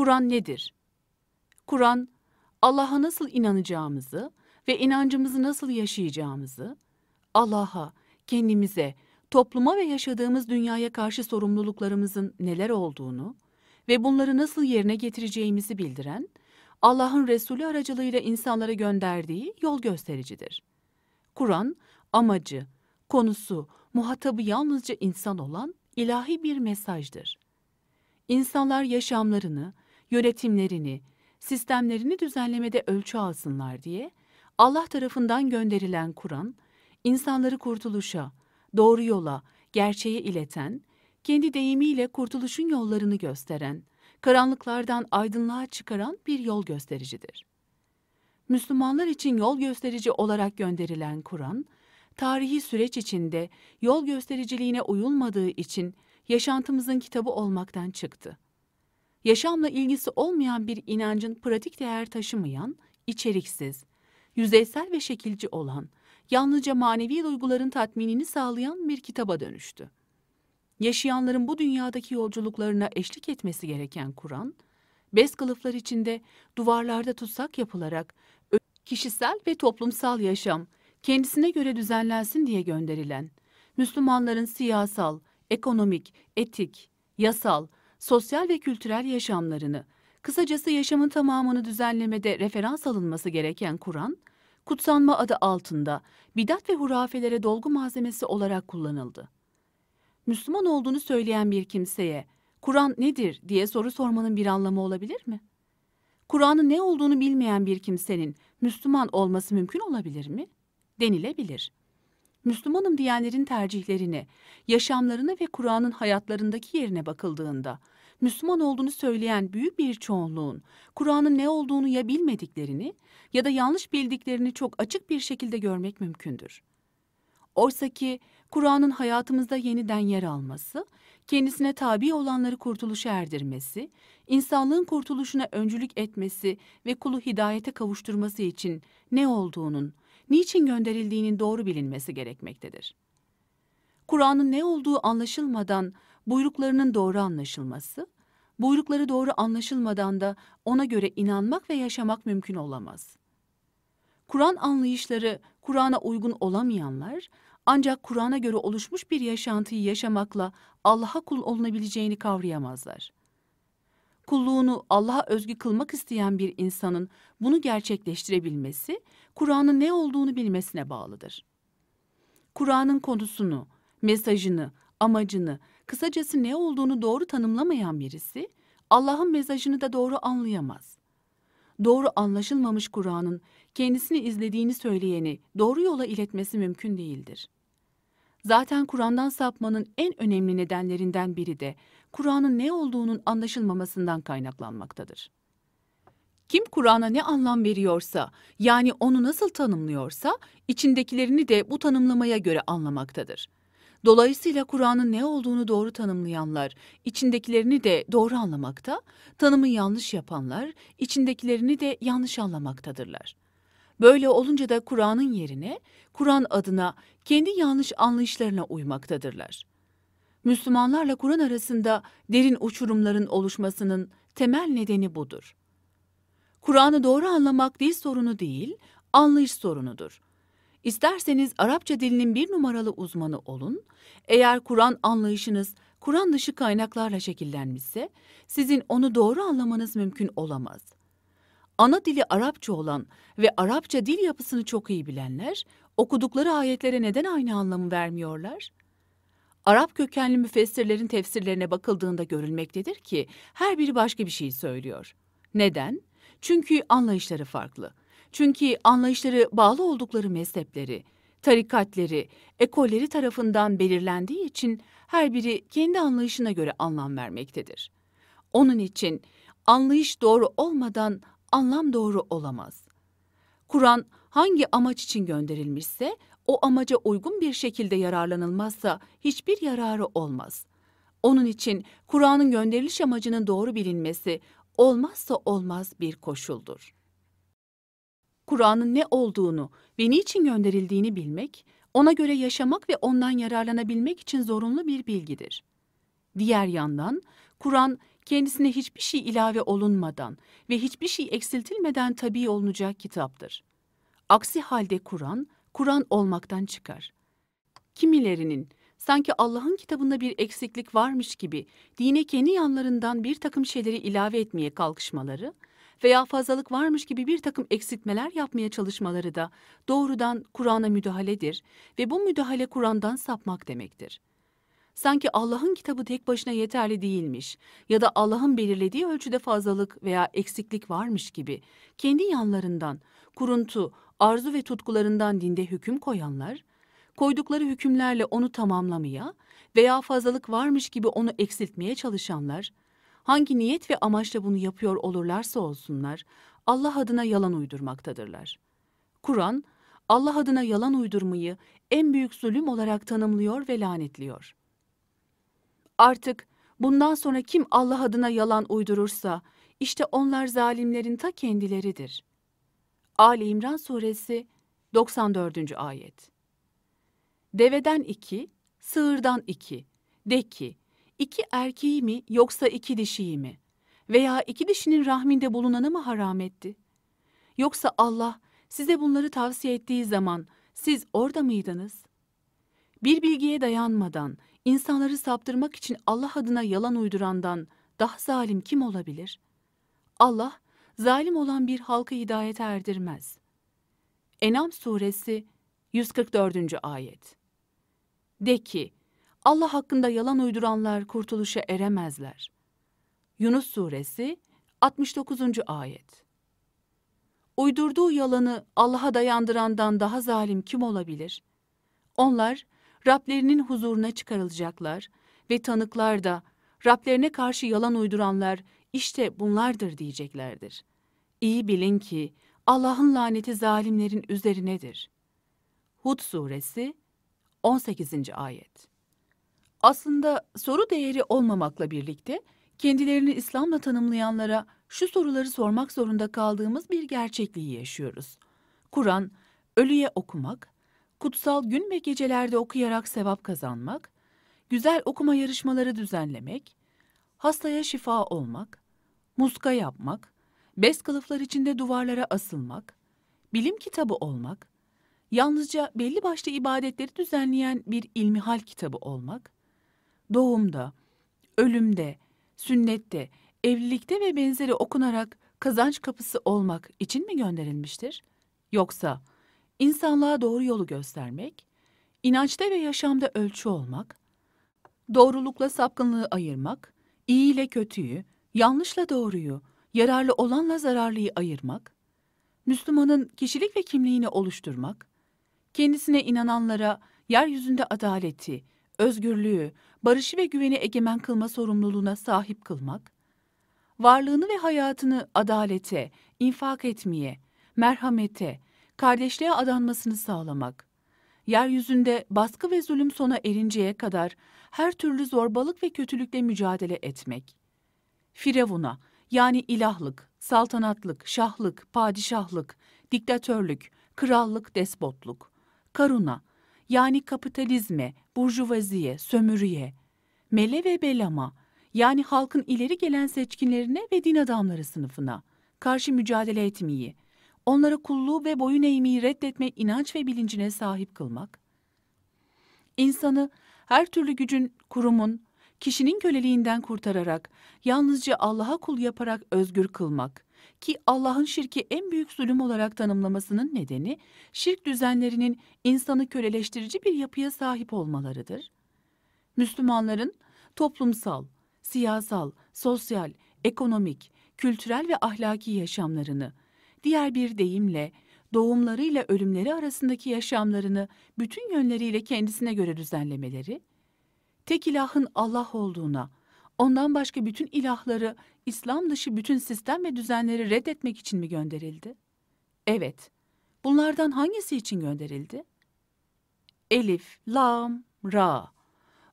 Kur'an nedir? Kur'an, Allah'a nasıl inanacağımızı ve inancımızı nasıl yaşayacağımızı, Allah'a, kendimize, topluma ve yaşadığımız dünyaya karşı sorumluluklarımızın neler olduğunu ve bunları nasıl yerine getireceğimizi bildiren, Allah'ın Resulü aracılığıyla insanlara gönderdiği yol göstericidir. Kur'an, amacı, konusu, muhatabı yalnızca insan olan ilahi bir mesajdır. İnsanlar yaşamlarını, yönetimlerini, sistemlerini düzenlemede ölçü alsınlar diye Allah tarafından gönderilen Kur'an, insanları kurtuluşa, doğru yola, gerçeğe ileten, kendi deyimiyle kurtuluşun yollarını gösteren, karanlıklardan aydınlığa çıkaran bir yol göstericidir. Müslümanlar için yol gösterici olarak gönderilen Kur'an, tarihi süreç içinde yol göstericiliğine uyulmadığı için yaşantımızın kitabı olmaktan çıktı. Yaşamla ilgisi olmayan bir inancın pratik değer taşımayan, içeriksiz, yüzeysel ve şekilci olan, yalnızca manevi duyguların tatminini sağlayan bir kitaba dönüştü. Yaşayanların bu dünyadaki yolculuklarına eşlik etmesi gereken Kur'an, bez kılıflar içinde duvarlarda tutsak yapılarak kişisel ve toplumsal yaşam kendisine göre düzenlensin diye gönderilen, Müslümanların siyasal, ekonomik, etik, yasal, sosyal ve kültürel yaşamlarını, kısacası yaşamın tamamını düzenlemede referans alınması gereken Kur'an, kutsanma adı altında bidat ve hurafelere dolgu malzemesi olarak kullanıldı. Müslüman olduğunu söyleyen bir kimseye Kur'an nedir diye soru sormanın bir anlamı olabilir mi? Kur'an'ın ne olduğunu bilmeyen bir kimsenin Müslüman olması mümkün olabilir mi? Denilebilir. Müslümanım diyenlerin tercihlerine, yaşamlarına ve Kur'an'ın hayatlarındaki yerine bakıldığında, Müslüman olduğunu söyleyen büyük bir çoğunluğun Kur'an'ın ne olduğunu ya bilmediklerini ya da yanlış bildiklerini çok açık bir şekilde görmek mümkündür. Oysa ki Kur'an'ın hayatımızda yeniden yer alması, kendisine tabi olanları kurtuluşa erdirmesi, insanlığın kurtuluşuna öncülük etmesi ve kulu hidayete kavuşturması için ne olduğunun, niçin gönderildiğinin doğru bilinmesi gerekmektedir. Kur'an'ın ne olduğu anlaşılmadan buyruklarının doğru anlaşılması, buyrukları doğru anlaşılmadan da ona göre inanmak ve yaşamak mümkün olamaz. Kur'an anlayışları Kur'an'a uygun olamayanlar ancak Kur'an'a göre oluşmuş bir yaşantıyı yaşamakla Allah'a kul olunabileceğini kavrayamazlar. Kulluğunu Allah'a özgü kılmak isteyen bir insanın bunu gerçekleştirebilmesi, Kur'an'ın ne olduğunu bilmesine bağlıdır. Kur'an'ın konusunu, mesajını, amacını, kısacası ne olduğunu doğru tanımlamayan birisi, Allah'ın mesajını da doğru anlayamaz. Doğru anlaşılmamış Kur'an'ın kendisini izlediğini söyleyeni doğru yola iletmesi mümkün değildir. Zaten Kur'an'dan sapmanın en önemli nedenlerinden biri de Kur'an'ın ne olduğunun anlaşılmamasından kaynaklanmaktadır. Kim Kur'an'a ne anlam veriyorsa, yani onu nasıl tanımlıyorsa, içindekilerini de bu tanımlamaya göre anlamaktadır. Dolayısıyla Kur'an'ın ne olduğunu doğru tanımlayanlar, içindekilerini de doğru anlamakta, tanımı yanlış yapanlar, içindekilerini de yanlış anlamaktadırlar. Böyle olunca da Kur'an'ın yerine, Kur'an adına kendi yanlış anlayışlarına uymaktadırlar. Müslümanlarla Kur'an arasında derin uçurumların oluşmasının temel nedeni budur. Kur'an'ı doğru anlamak dil sorunu değil, anlayış sorunudur. İsterseniz Arapça dilinin bir numaralı uzmanı olun, eğer Kur'an anlayışınız Kur'an dışı kaynaklarla şekillenmişse, sizin onu doğru anlamanız mümkün olamaz. Ana dili Arapça olan ve Arapça dil yapısını çok iyi bilenler, okudukları ayetlere neden aynı anlamı vermiyorlar? Arap kökenli müfessirlerin tefsirlerine bakıldığında görülmektedir ki her biri başka bir şey söylüyor. Neden? Çünkü anlayışları farklı. Çünkü anlayışları bağlı oldukları mezhepleri, tarikatleri, ekolleri tarafından belirlendiği için her biri kendi anlayışına göre anlam vermektedir. Onun için anlayış doğru olmadan anlam doğru olamaz. Kur'an hangi amaç için gönderilmişse o amaca uygun bir şekilde yararlanılmazsa hiçbir yararı olmaz. Onun için Kur'an'ın gönderiliş amacının doğru bilinmesi olmazsa olmaz bir koşuldur. Kur'an'ın ne olduğunu ve niçin gönderildiğini bilmek, ona göre yaşamak ve ondan yararlanabilmek için zorunlu bir bilgidir. Diğer yandan, Kur'an kendisine hiçbir şey ilave olunmadan ve hiçbir şey eksiltilmeden tabii olunacak kitaptır. Aksi halde Kur'an, Kur'an olmaktan çıkar. Kimilerinin sanki Allah'ın kitabında bir eksiklik varmış gibi dine kendi yanlarından bir takım şeyleri ilave etmeye kalkışmaları veya fazlalık varmış gibi bir takım eksiltmeler yapmaya çalışmaları da doğrudan Kur'an'a müdahaledir ve bu müdahale Kur'an'dan sapmak demektir. Sanki Allah'ın kitabı tek başına yeterli değilmiş ya da Allah'ın belirlediği ölçüde fazlalık veya eksiklik varmış gibi kendi yanlarından, kuruntu, arzu ve tutkularından dinde hüküm koyanlar, koydukları hükümlerle onu tamamlamaya veya fazlalık varmış gibi onu eksiltmeye çalışanlar, hangi niyet ve amaçla bunu yapıyor olurlarsa olsunlar, Allah adına yalan uydurmaktadırlar. Kur'an, Allah adına yalan uydurmayı en büyük zulüm olarak tanımlıyor ve lanetliyor. Artık bundan sonra kim Allah adına yalan uydurursa, işte onlar zalimlerin ta kendileridir. Ali İmran Suresi 94. Ayet Deveden iki, sığırdan iki. De ki, iki erkeği mi yoksa iki dişiyi mi? Veya iki dişinin rahminde bulunanı mı haram etti? Yoksa Allah size bunları tavsiye ettiği zaman siz orada mıydınız? Bir bilgiye dayanmadan insanları saptırmak için Allah adına yalan uydurandan daha zalim kim olabilir? Allah zalim olan bir halkı hidayete erdirmez. Enam suresi 144. ayet. De ki, Allah hakkında yalan uyduranlar kurtuluşa eremezler. Yunus suresi 69. ayet. Uydurduğu yalanı Allah'a dayandırandan daha zalim kim olabilir? Onlar Rablerinin huzuruna çıkarılacaklar ve tanıklar da Rablerine karşı yalan uyduranlar işte bunlardır diyeceklerdir. İyi bilin ki Allah'ın laneti zalimlerin üzerinedir. Hud suresi 18. ayet. Aslında soru değeri olmamakla birlikte kendilerini İslam'la tanımlayanlara şu soruları sormak zorunda kaldığımız bir gerçekliği yaşıyoruz. Kur'an, ölüye okumak, kutsal gün ve gecelerde okuyarak sevap kazanmak, güzel okuma yarışmaları düzenlemek, hastaya şifa olmak, muska yapmak, bez kılıflar içinde duvarlara asılmak, bilim kitabı olmak, yalnızca belli başlı ibadetleri düzenleyen bir ilmihal kitabı olmak, doğumda, ölümde, sünnette, evlilikte ve benzeri okunarak kazanç kapısı olmak için mi gönderilmiştir? Yoksa insanlığa doğru yolu göstermek, inançta ve yaşamda ölçü olmak, doğrulukla sapkınlığı ayırmak, iyi ile kötüyü, yanlışla doğruyu, yararlı olanla zararlıyı ayırmak, Müslümanın kişilik ve kimliğini oluşturmak, kendisine inananlara yeryüzünde adaleti, özgürlüğü, barışı ve güveni egemen kılma sorumluluğuna sahip kılmak, varlığını ve hayatını adalete, infak etmeye, merhamete, kardeşliğe adanmasını sağlamak, yeryüzünde baskı ve zulüm sona erinceye kadar her türlü zorbalık ve kötülükle mücadele etmek, Firavun'a yani ilahlık, saltanatlık, şahlık, padişahlık, diktatörlük, krallık, despotluk, Karun'a yani kapitalizme, burjuvaziye, sömürüye, mele ve belama yani halkın ileri gelen seçkinlerine ve din adamları sınıfına karşı mücadele etmeyi, onlara kulluğu ve boyun eğmeyi reddetme inanç ve bilincine sahip kılmak, insanı her türlü gücün, kurumun, kişinin köleliğinden kurtararak yalnızca Allah'a kul yaparak özgür kılmak ki Allah'ın şirki en büyük zulüm olarak tanımlamasının nedeni şirk düzenlerinin insanı köleleştirici bir yapıya sahip olmalarıdır. Müslümanların toplumsal, siyasal, sosyal, ekonomik, kültürel ve ahlaki yaşamlarını, diğer bir deyimle doğumlarıyla ölümleri arasındaki yaşamlarını bütün yönleriyle kendisine göre düzenlemeleri, tek ilahın Allah olduğuna, ondan başka bütün ilahları, İslam dışı bütün sistem ve düzenleri reddetmek için mi gönderildi? Evet. Bunlardan hangisi için gönderildi? Elif, lam, ra.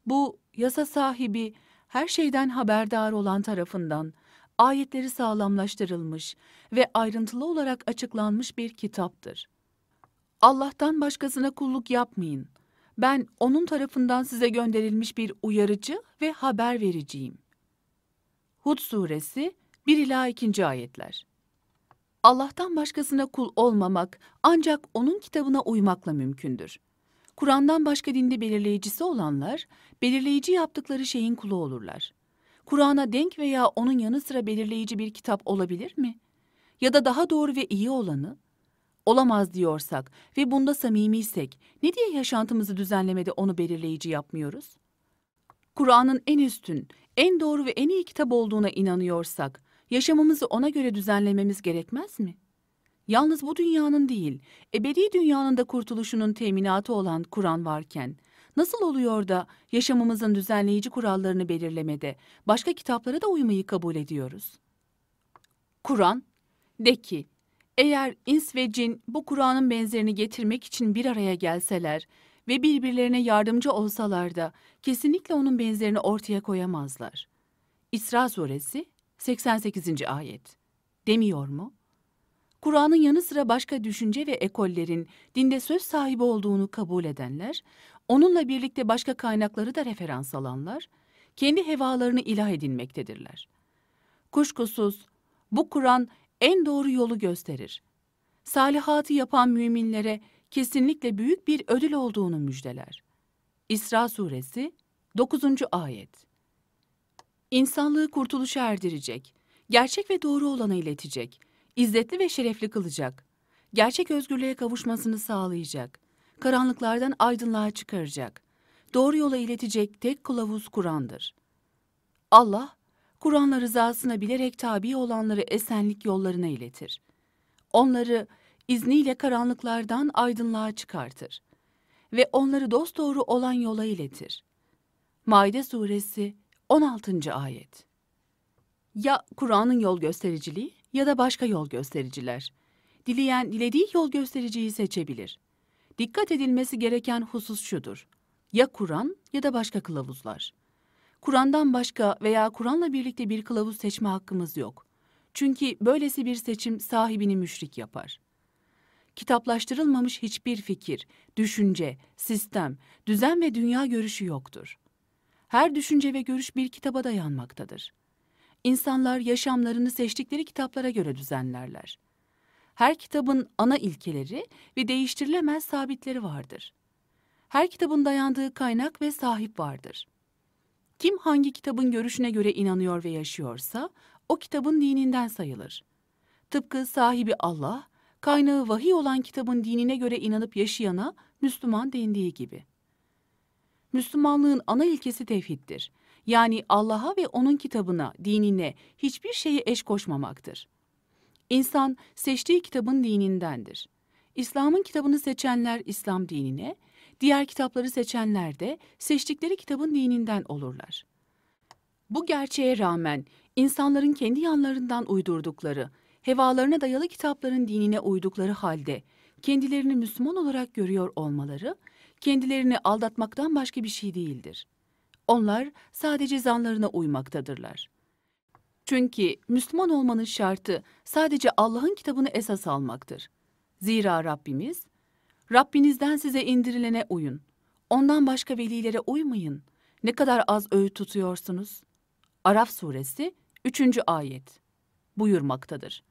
Bu yasa sahibi, her şeyden haberdar olan tarafından ayetleri sağlamlaştırılmış ve ayrıntılı olarak açıklanmış bir kitaptır. Allah'tan başkasına kulluk yapmayın. Ben onun tarafından size gönderilmiş bir uyarıcı ve haber vericiyim. Hud suresi 1 ila 2. ayetler. Allah'tan başkasına kul olmamak ancak onun kitabına uymakla mümkündür. Kur'an'dan başka dinde belirleyicisi olanlar, belirleyici yaptıkları şeyin kulu olurlar. Kur'an'a denk veya onun yanı sıra belirleyici bir kitap olabilir mi? Ya da daha doğru ve iyi olanı? Olamaz diyorsak ve bunda samimiysek, ne diye yaşantımızı düzenlemede onu belirleyici yapmıyoruz? Kur'an'ın en üstün, en doğru ve en iyi kitap olduğuna inanıyorsak, yaşamımızı ona göre düzenlememiz gerekmez mi? Yalnız bu dünyanın değil, ebedi dünyanın da kurtuluşunun teminatı olan Kur'an varken, nasıl oluyor da yaşamımızın düzenleyici kurallarını belirlemede başka kitaplara da uymayı kabul ediyoruz? Kur'an, de ki, eğer ins ve cin bu Kur'an'ın benzerini getirmek için bir araya gelseler ve birbirlerine yardımcı olsalar da kesinlikle onun benzerini ortaya koyamazlar. İsra suresi 88. ayet. Demiyor mu? Kur'an'ın yanı sıra başka düşünce ve ekollerin dinde söz sahibi olduğunu kabul edenler, onunla birlikte başka kaynakları da referans alanlar, kendi hevalarını ilah edinmektedirler. Kuşkusuz bu Kur'an en doğru yolu gösterir. Salihatı yapan müminlere kesinlikle büyük bir ödül olduğunu müjdeler. İsra suresi 9. ayet. İnsanlığı kurtuluşa erdirecek, gerçek ve doğru olanı iletecek, izzetli ve şerefli kılacak, gerçek özgürlüğe kavuşmasını sağlayacak, karanlıklardan aydınlığa çıkaracak, doğru yola iletecek tek kılavuz Kur'an'dır. Allah, Kur'an'la rızasına bilerek tabi olanları esenlik yollarına iletir. Onları izniyle karanlıklardan aydınlığa çıkartır ve onları dosdoğru olan yola iletir. Maide suresi 16. ayet. Ya Kur'an'ın yol göstericiliği ya da başka yol göstericiler. Dileyen dilediği yol göstericiyi seçebilir. Dikkat edilmesi gereken husus şudur. Ya Kur'an ya da başka kılavuzlar. Kur'an'dan başka veya Kur'an'la birlikte bir kılavuz seçme hakkımız yok. Çünkü böylesi bir seçim sahibini müşrik yapar. Kitaplaştırılmamış hiçbir fikir, düşünce, sistem, düzen ve dünya görüşü yoktur. Her düşünce ve görüş bir kitaba dayanmaktadır. İnsanlar yaşamlarını seçtikleri kitaplara göre düzenlerler. Her kitabın ana ilkeleri ve değiştirilemez sabitleri vardır. Her kitabın dayandığı kaynak ve sahip vardır. Kim hangi kitabın görüşüne göre inanıyor ve yaşıyorsa, o kitabın dininden sayılır. Tıpkı sahibi Allah, kaynağı vahiy olan kitabın dinine göre inanıp yaşayana Müslüman dendiği gibi. Müslümanlığın ana ilkesi tevhiddir. Yani Allah'a ve onun kitabına, dinine hiçbir şeyi eş koşmamaktır. İnsan seçtiği kitabın dinindendir. İslam'ın kitabını seçenler İslam dinine, diğer kitapları seçenler de seçtikleri kitabın dininden olurlar. Bu gerçeğe rağmen insanların kendi yanlarından uydurdukları, hevalarına dayalı kitapların dinine uydukları halde kendilerini Müslüman olarak görüyor olmaları, kendilerini aldatmaktan başka bir şey değildir. Onlar sadece zanlarına uymaktadırlar. Çünkü Müslüman olmanın şartı sadece Allah'ın kitabını esas almaktır. Zira Rabbimiz, Rabbinizden size indirilene uyun. Ondan başka velilere uymayın. Ne kadar az öğüt tutuyorsunuz. Araf suresi 3. ayet buyurmaktadır.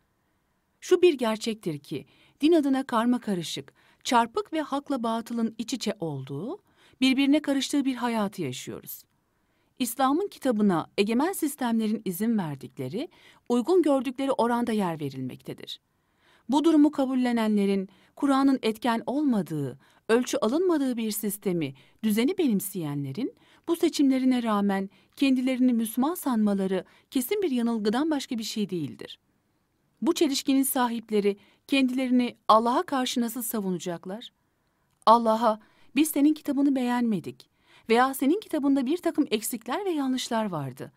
Şu bir gerçektir ki din adına karma karışık, çarpık ve hakla batılın iç içe olduğu, birbirine karıştığı bir hayatı yaşıyoruz. İslam'ın kitabına egemen sistemlerin izin verdikleri, uygun gördükleri oranda yer verilmektedir. Bu durumu kabullenenlerin Kur'an'ın etken olmadığı, ölçü alınmadığı bir sistemi, düzeni benimseyenlerin bu seçimlerine rağmen kendilerini Müslüman sanmaları kesin bir yanılgıdan başka bir şey değildir. Bu çelişkinin sahipleri kendilerini Allah'a karşı nasıl savunacaklar? Allah'a biz senin kitabını beğenmedik veya senin kitabında bir takım eksikler ve yanlışlar vardı.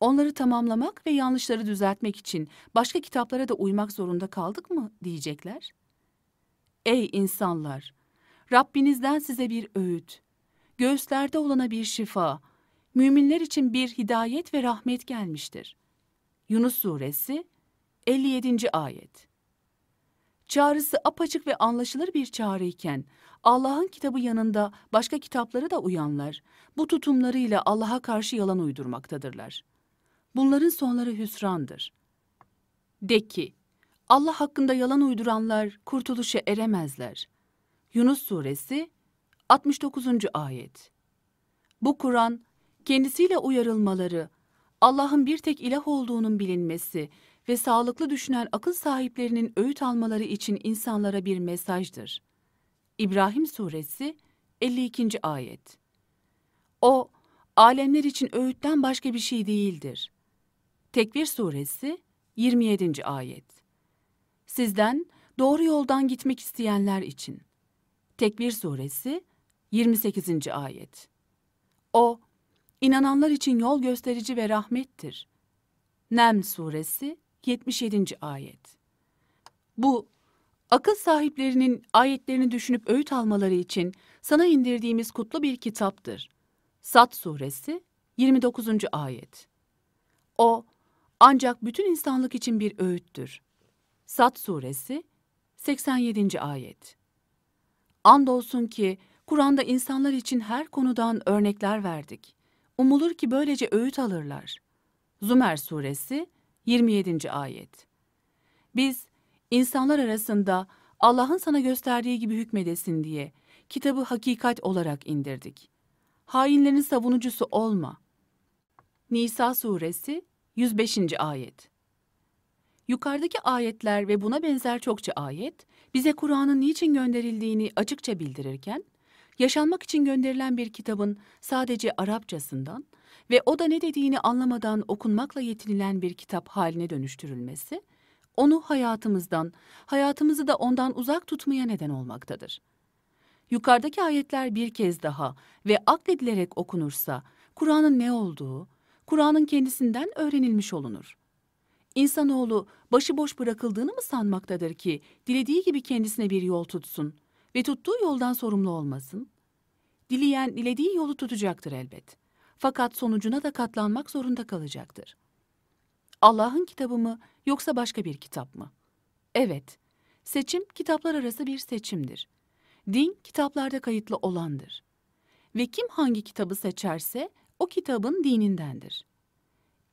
Onları tamamlamak ve yanlışları düzeltmek için başka kitaplara da uymak zorunda kaldık mı diyecekler? Ey insanlar! Rabbinizden size bir öğüt, göğüslerde olana bir şifa, müminler için bir hidayet ve rahmet gelmiştir. Yunus Suresi 57. Ayet Çağrısı apaçık ve anlaşılır bir çağrı iken, Allah'ın kitabı yanında başka kitapları da uyanlar, bu tutumlarıyla Allah'a karşı yalan uydurmaktadırlar. Bunların sonları hüsrandır. De ki, Allah hakkında yalan uyduranlar kurtuluşa eremezler. Yunus Suresi 69. Ayet Bu Kur'an, kendisiyle uyarılmaları, Allah'ın bir tek ilah olduğunun bilinmesi ve sağlıklı düşünen akıl sahiplerinin öğüt almaları için insanlara bir mesajdır. İbrahim Suresi 52. Ayet O, alemler için öğütten başka bir şey değildir. Tekvir Suresi 27. Ayet Sizden doğru yoldan gitmek isteyenler için. Tekvir Suresi 28. Ayet O, inananlar için yol gösterici ve rahmettir. Neml Suresi 77. Ayet Bu, akıl sahiplerinin ayetlerini düşünüp öğüt almaları için sana indirdiğimiz kutlu bir kitaptır. Sat Suresi 29. Ayet O, ancak bütün insanlık için bir öğüttür. Sat Suresi 87. Ayet Andolsun ki Kur'an'da insanlar için her konudan örnekler verdik. Umulur ki böylece öğüt alırlar. Zümer Suresi 27. Ayet Biz insanlar arasında Allah'ın sana gösterdiği gibi hükmedesin diye kitabı hakikat olarak indirdik. Hainlerin savunucusu olma. Nisa Suresi 105. Ayet Yukarıdaki ayetler ve buna benzer çokça ayet, bize Kur'an'ın niçin gönderildiğini açıkça bildirirken, yaşanmak için gönderilen bir kitabın sadece Arapçasından ve o da ne dediğini anlamadan okunmakla yetinilen bir kitap haline dönüştürülmesi, onu hayatımızdan, hayatımızı da ondan uzak tutmaya neden olmaktadır. Yukarıdaki ayetler bir kez daha ve akledilerek okunursa, Kur'an'ın ne olduğu, Kur'an'ın kendisinden öğrenilmiş olunur. İnsanoğlu başıboş bırakıldığını mı sanmaktadır ki dilediği gibi kendisine bir yol tutsun ve tuttuğu yoldan sorumlu olmasın? Dileyen dilediği yolu tutacaktır elbet. Fakat sonucuna da katlanmak zorunda kalacaktır. Allah'ın kitabı mı yoksa başka bir kitap mı? Evet, seçim kitaplar arası bir seçimdir. Din kitaplarda kayıtlı olandır. Ve kim hangi kitabı seçerse o kitabın dinindendir.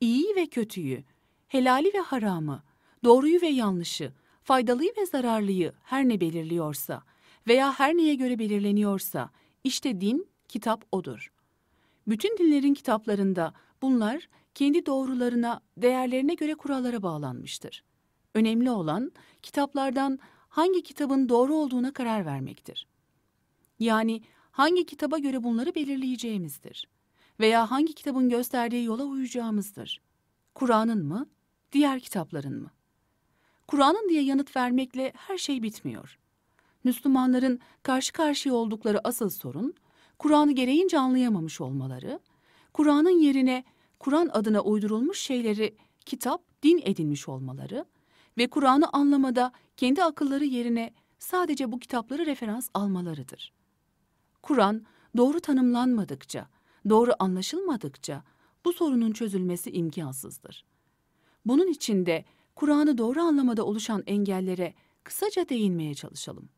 İyiyi ve kötüyü, helali ve haramı, doğruyu ve yanlışı, faydalıyı ve zararlıyı her ne belirliyorsa veya her neye göre belirleniyorsa işte din, kitap odur. Bütün dinlerin kitaplarında bunlar kendi doğrularına, değerlerine göre kurallara bağlanmıştır. Önemli olan kitaplardan hangi kitabın doğru olduğuna karar vermektir. Yani hangi kitaba göre bunları belirleyeceğimizdir veya hangi kitabın gösterdiği yola uyacağımızdır. Kur'an'ın mı, diğer kitapların mı? Kur'an'ın diye yanıt vermekle her şey bitmiyor. Müslümanların karşı karşıya oldukları asıl sorun, Kur'an'ı gereğince anlayamamış olmaları, Kur'an'ın yerine Kur'an adına uydurulmuş şeyleri kitap, din edinmiş olmaları ve Kur'an'ı anlamada kendi akılları yerine sadece bu kitapları referans almalarıdır. Kur'an doğru tanımlanmadıkça, doğru anlaşılmadıkça bu sorunun çözülmesi imkansızdır. Bunun için de Kur'an'ı doğru anlamada oluşan engellere kısaca değinmeye çalışalım.